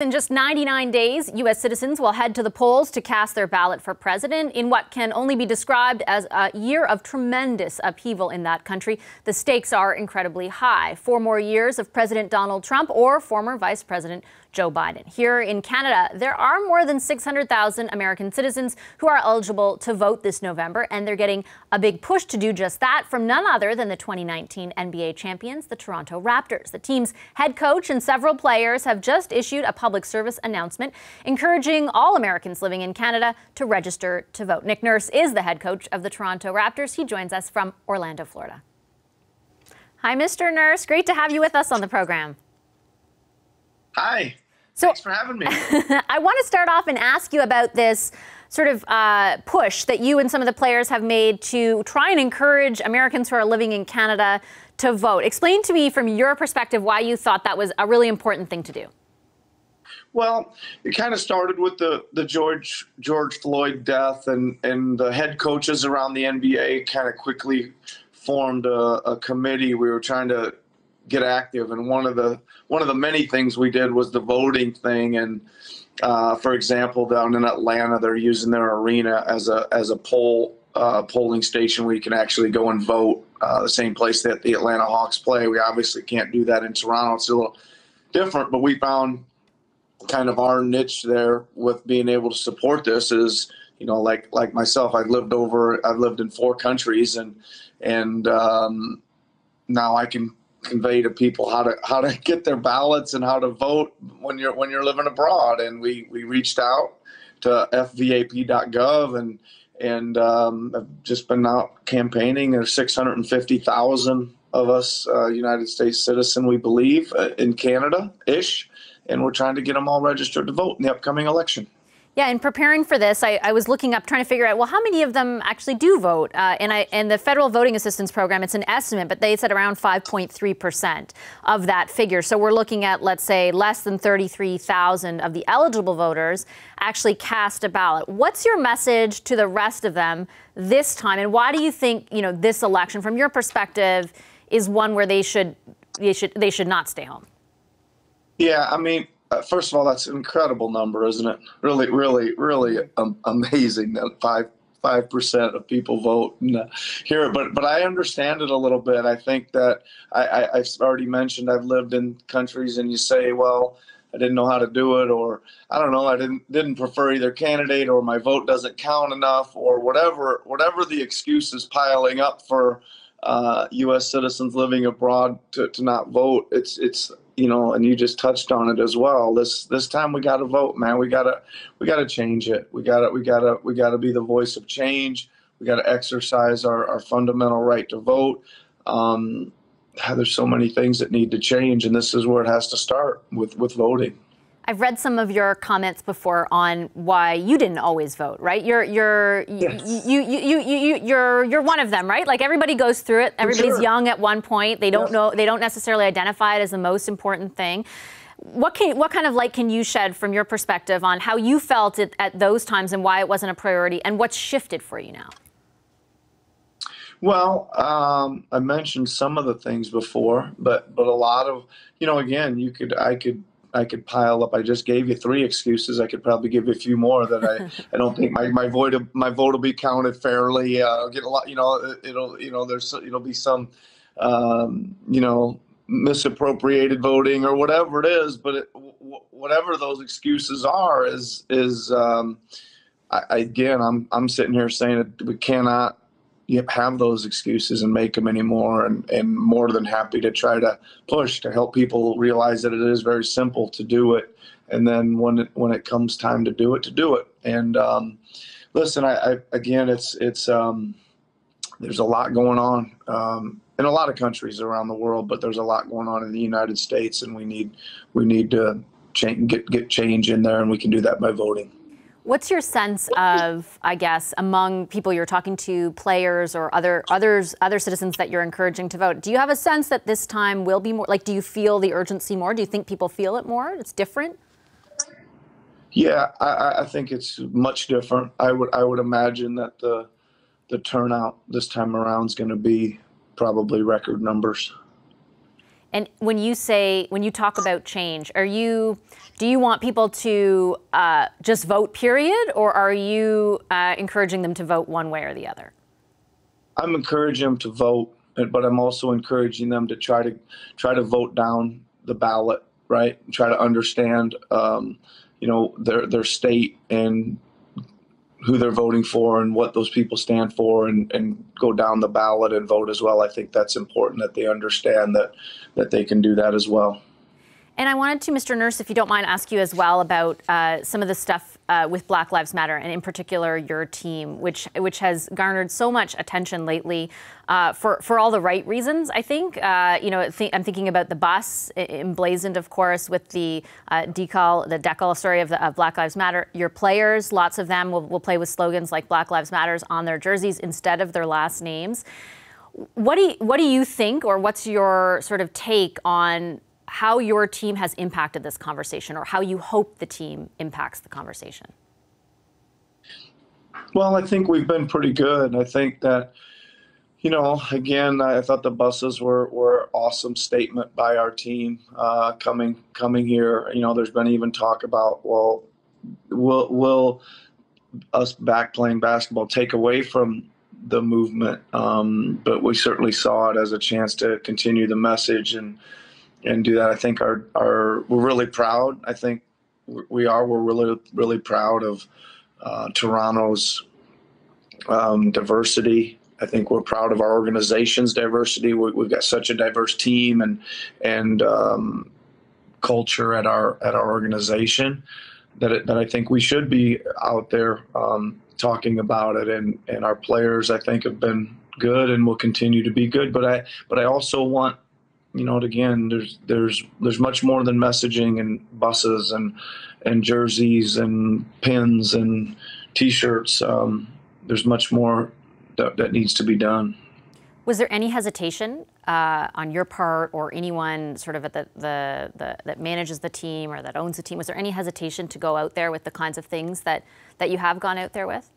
In just 99 days, U.S. citizens will head to the polls to cast their ballot for president in what can only be described as a year of tremendous upheaval in that country. The stakes are incredibly high. Four more years of President Donald Trump or former Vice President Joe Biden. Here in Canada, there are more than 600,000 American citizens who are eligible to vote this November, and they're getting a big push to do just that from none other than the 2019 NBA champions, the Toronto Raptors. The team's head coach and several players have just issued a public service announcement encouraging all Americans living in Canada to register to vote. Nick Nurse is the head coach of the Toronto Raptors. He joins us from Orlando, Florida. Hi, Mr. Nurse. Great to have you with us on the program. Hi. So, Thanks for having me. I want to start off and ask you about this sort of uh, push that you and some of the players have made to try and encourage Americans who are living in Canada to vote. Explain to me from your perspective why you thought that was a really important thing to do. Well, it kind of started with the, the George George Floyd death, and, and the head coaches around the NBA kind of quickly formed a, a committee. We were trying to get active. And one of the one of the many things we did was the voting thing. And uh, for example, down in Atlanta, they're using their arena as a as a poll uh, polling station where you can actually go and vote. Uh, the same place that the Atlanta Hawks play. We obviously can't do that in Toronto. It's a little different, but we found kind of our niche there with being able to support this is you know like like myself i've lived over i've lived in four countries and and um, now i can convey to people how to how to get their ballots and how to vote when you're when you're living abroad. And we we reached out to fvap.gov and and um, I've just been out campaigning. There's 650,000 of us, uh, United States citizen, we believe, uh, in Canada ish, and we're trying to get them all registered to vote in the upcoming election. Yeah, in preparing for this, I, I, was looking up trying to figure out well how many of them actually do vote. Uh, and I and the federal voting assistance program, it's an estimate, but they said around 5.3 percent of that figure. So we're looking at let's say less than 33,000 of the eligible voters actually cast a ballot. What's your message to the rest of them this time, and why do you think you know this election, from your perspective, is one where they should they should they should not stay home? Yeah, I mean uh, first of all, that's an incredible number, isn't it? Really, really, really um, amazing that five five percent of people vote and, uh, here. But but I understand it a little bit. I think that I, I've already mentioned I've lived in countries, and you say, well, I didn't know how to do it, or I don't know, I didn't didn't prefer either candidate, or my vote doesn't count enough, or whatever whatever the excuse is piling up for uh, U.S. citizens living abroad to, to not vote. It's it's you know, and you just touched on it as well. This this time we got to vote, man. We gotta we gotta change it. We gotta we gotta we gotta be the voice of change. We gotta exercise our, our fundamental right to vote. Um, there's so many things that need to change, and this is where it has to start with with voting. I've read some of your comments before on why you didn't always vote, right? You're you're yes. you, you, you, you, you, you're you're one of them, right? Like everybody goes through it. Everybody's sure. young at one point. They don't yes. know they don't necessarily identify it as the most important thing. What can what kind of light can you shed from your perspective on how you felt it at those times and why it wasn't a priority and what's shifted for you now? Well, um, I mentioned some of the things before, but but a lot of you know, again, you could I could I could pile up. I just gave you three excuses. I could probably give you a few more that I, I don't think my, my vote my vote will be counted fairly. Uh, I'll get a lot. You know, it'll you know there's it'll be some um, you know misappropriated voting or whatever it is. But it, w- whatever those excuses are is is um, I, again I'm I'm sitting here saying that we cannot have those excuses and make them anymore and, and more than happy to try to push to help people realize that it is very simple to do it. And then when it when it comes time to do it to do it. And um, listen I, I, again it's it's um, there's a lot going on um, in a lot of countries around the world but there's a lot going on in the United States and we need we need to change, get get change in there and we can do that by voting What's your sense of, I guess, among people you're talking to, players or other others, other citizens that you're encouraging to vote? Do you have a sense that this time will be more? Like, do you feel the urgency more? Do you think people feel it more? It's different. Yeah, I, I think it's much different. I would I would imagine that the the turnout this time around is going to be probably record numbers. And when you say, when you talk about change, are you, do you want people to uh, just vote, period, or are you uh, encouraging them to vote one way or the other? I'm encouraging them to vote, but I'm also encouraging them to try to try to vote down the ballot, right? Try to understand, um, you know, their their state and who they're voting for and what those people stand for and, and go down the ballot and vote as well. I think that's important that they understand that that they can do that as well. And I wanted to, Mr. Nurse, if you don't mind, ask you as well about uh, some of the stuff uh, with Black Lives Matter, and in particular your team, which which has garnered so much attention lately uh, for for all the right reasons. I think uh, you know th- I'm thinking about the bus emblazoned, of course, with the uh, decal, the decal story of, the, of, Black Lives Matter. Your players, lots of them will, will play with slogans like Black Lives Matters on their jerseys instead of their last names. What do you, what do you think, or what's your sort of take on how your team has impacted this conversation or how you hope the team impacts the conversation? Well, I think we've been pretty good. I think that, you know, again, I thought the buses were were awesome statement by our team uh, coming coming here. You know, there's been even talk about, well, will will us back playing basketball take away from the movement? Um, but we certainly saw it as a chance to continue the message and and do that. I think our are we're really proud. I think we are. We're really really proud of uh, Toronto's um, diversity. I think we're proud of our organization's diversity. We, have got such a diverse team and and um, culture at our at our organization that it, that I think we should be out there um, talking about it. And and our players, I think, have been good and will continue to be good. But I but I also want you know, again, there's there's there's much more than messaging and buses and and jerseys and pins and T-shirts. Um, there's much more that, that needs to be done. Was there any hesitation uh, on your part or anyone sort of at the, the, the, that manages the team or that owns the team? Was there any hesitation to go out there with the kinds of things that, that you have gone out there with?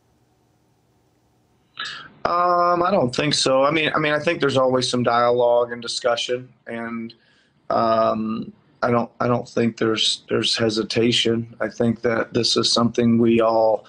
Um, I don't think so. I mean, I mean, I think there's always some dialogue and discussion, and um, I don't, I don't think there's there's hesitation. I think that this is something we all.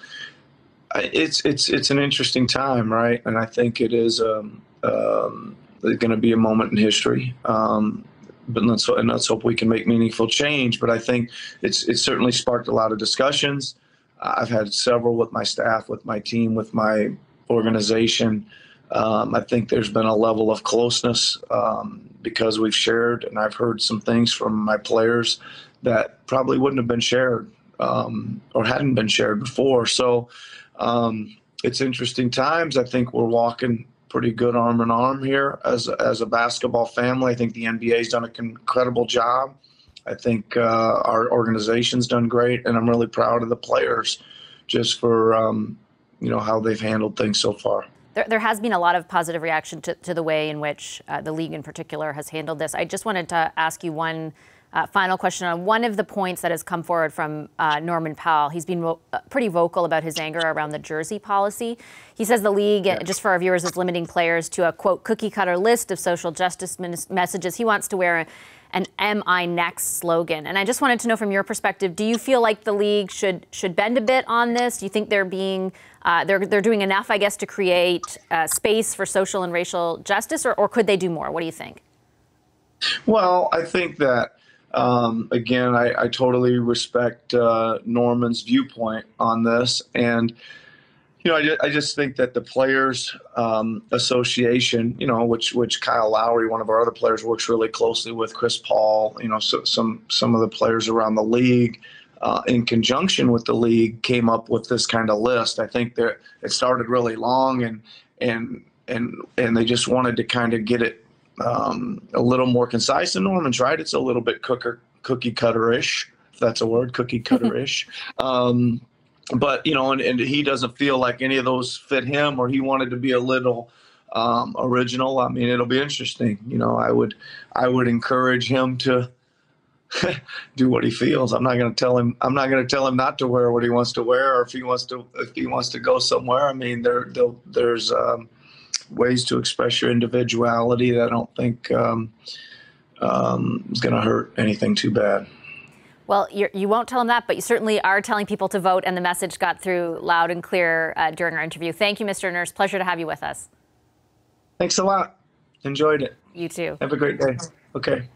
It's it's it's an interesting time, right? And I think it is um, um, going to be a moment in history. Um, but let's and let's hope we can make meaningful change. But I think it's it's certainly sparked a lot of discussions. I've had several with my staff, with my team, with my organization. Um, I think there's been a level of closeness um, because we've shared, and I've heard some things from my players that probably wouldn't have been shared um, or hadn't been shared before. So um, it's interesting times. I think we're walking pretty good arm in arm here as as a basketball family. I think the NBA's done an incredible job. I think uh, our organization's done great, and I'm really proud of the players just for um, you know how they've handled things so far. There, there has been a lot of positive reaction to, to the way in which uh, the league in particular has handled this. I just wanted to ask you one uh, final question on one of the points that has come forward from uh, Norman Powell. He's been vo- uh, pretty vocal about his anger around the jersey policy. He says the league, yeah. just for our viewers, is limiting players to a quote cookie cutter list of social justice messages. He wants to wear a, an "Am I next" slogan. And I just wanted to know from your perspective, do you feel like the league should should bend a bit on this? Do you think they're being uh, they're they're doing enough, I guess, to create uh, space for social and racial justice, or, or could they do more? What do you think? Well, I think that. Um, again, I, I, totally respect uh, Norman's viewpoint on this, and you know, I I just think that the players um, association, you know, which which Kyle Lowry, one of our other players, works really closely with Chris Paul. You know, so, some some of the players around the league, uh, in conjunction with the league, came up with this kind of list. I think that it started really long, and and and and they just wanted to kind of get it um, a little more concise. And Norman's right; it's a little bit cooker cookie cutter ish, if that's a word, cookie cutter ish. um, but you know, and, and he doesn't feel like any of those fit him, or he wanted to be a little um, original. I mean, it'll be interesting. You know, I would I would encourage him to do what he feels. I'm not going to tell him. I'm not going to tell him not to wear what he wants to wear, or if he wants to if he wants to go somewhere. I mean, there there's um, ways to express your individuality that I don't think um, um, is going to hurt anything too bad. Well, you're, you will not tell them that, but you certainly are telling people to vote, and the message got through loud and clear uh, during our interview. Thank you, Mr. Nurse. Pleasure to have you with us. Thanks a lot. Enjoyed it. You too. Have a great day. Okay.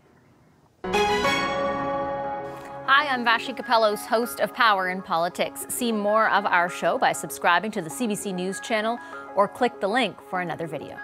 Hi, I'm Vassy Kapelos, host of Power & Politics. See more of our show by subscribing to the CBC News channel or click the link for another video.